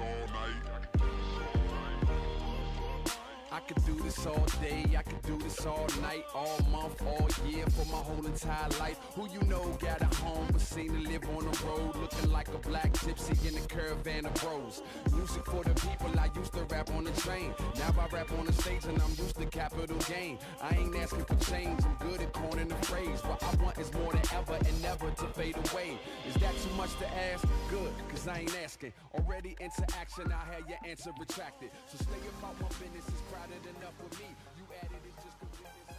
All night. I could do this all day, I could do this all night, all month, all year, for my whole entire life. Who you know got a home, but seen to live on the road, looking like a black gypsy in a caravan of bros. Music for the people, I used to rap on the train. Now I rap on the stage and I'm used to capital gain. I ain't asking for change, I'm good at coining the phrase. What I want is more than ever and never to fade away. Is that too much to ask? Good, cause I ain't asking. Already into action, I had your answer retracted. So stay about my business, crowded enough with me. You added it just convenience.